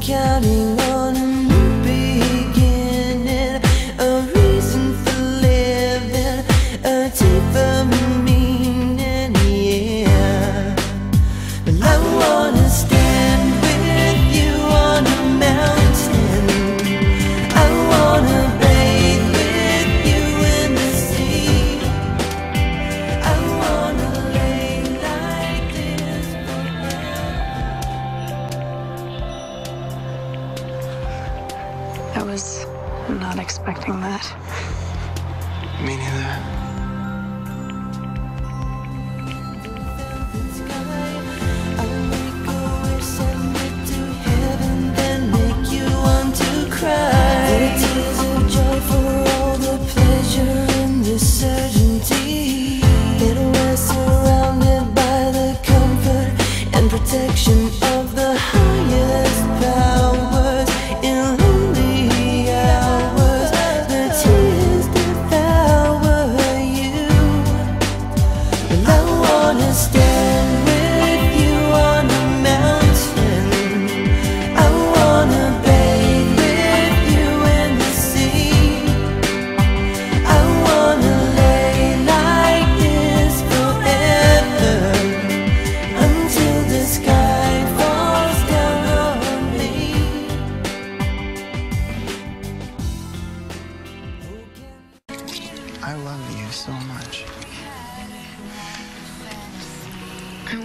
Counting on not expecting that. Me neither. I wanna stand with you on mountain. I wanna bathe with you in the sea. I wanna lay like this forever Until the sky falls down on me. I love you so much.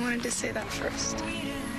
wanted to say that first.